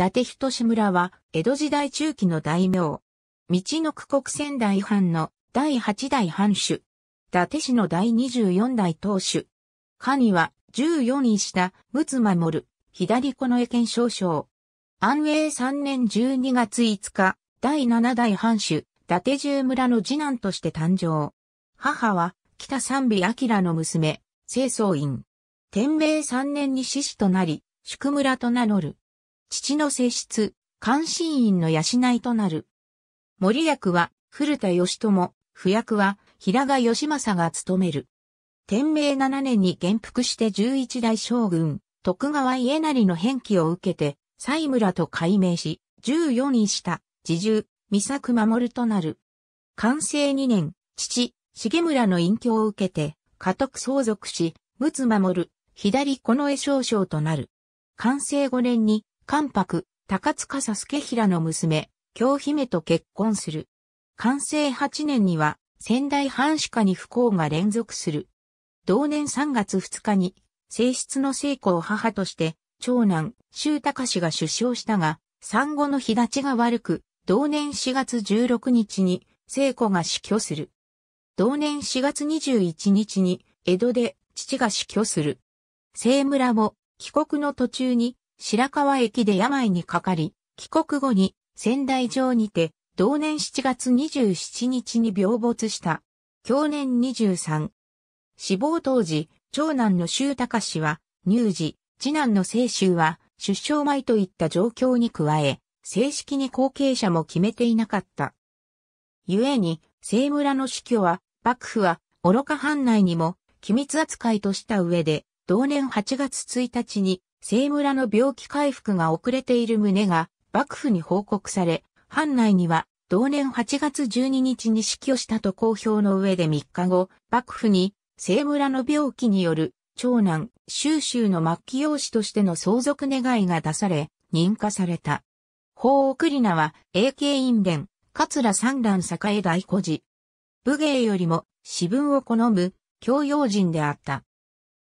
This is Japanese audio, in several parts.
伊達仁志村は江戸時代中期の大名。道の区国仙台藩の第8代藩主。伊達氏の第24代当主。家には14位下、陸奥守、左近衛県少将。安永3年12月5日、第7代藩主、伊達十村の次男として誕生。母は、北三尾明の娘、清掃院。天明3年に死死となり、宿村と名乗る。父の性質、監視員の養いとなる。森役は、古田義友、不役は、平賀義政が務める。天明7年に元服して11代将軍、徳川家成の返記を受けて、西村と改名し、14位した、自重、三作守となる。完成2年、父、重村の隠居を受けて、家督相続し、陸奥守、左近衛少将となる。完成5年に、関白、高塚佐助平の娘、京姫と結婚する。完成8年には、仙台藩主下に不幸が連続する。同年3月2日に、正室の聖子を母として、長男、周隆氏が出生したが、産後の日立ちが悪く、同年4月16日に、聖子が死去する。同年4月21日に、江戸で父が死去する。聖村も、帰国の途中に、白川駅で病にかかり、帰国後に、仙台城にて、同年7月27日に病没した。去年23。死亡当時、長男の周隆氏は、乳児、次男の清州は、出生前といった状況に加え、正式に後継者も決めていなかった。故に、清村の死去は、幕府は、愚か藩内にも、機密扱いとした上で、同年8月1日に、清村の病気回復が遅れている旨が、幕府に報告され、藩内には、同年8月12日に死去したと公表の上で3日後、幕府に、清村の病気による長男、収集の末期養子としての相続願いが出され、認可された。法送り名は、永慶院伝、桂三段栄大古寺。武芸よりも、私文を好む、教養人であった。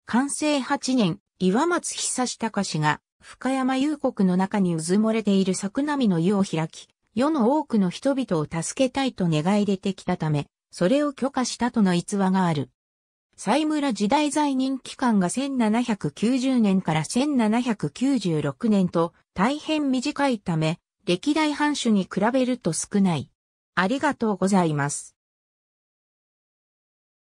完成8年、岩松久志隆が、深山幽谷の中に渦漏れている桜波の湯を開き、世の多くの人々を助けたいと願い出てきたため、それを許可したとの逸話がある。西村時代在任期間が1790年から1796年と大変短いため、歴代藩主に比べると少ない。ありがとうございます。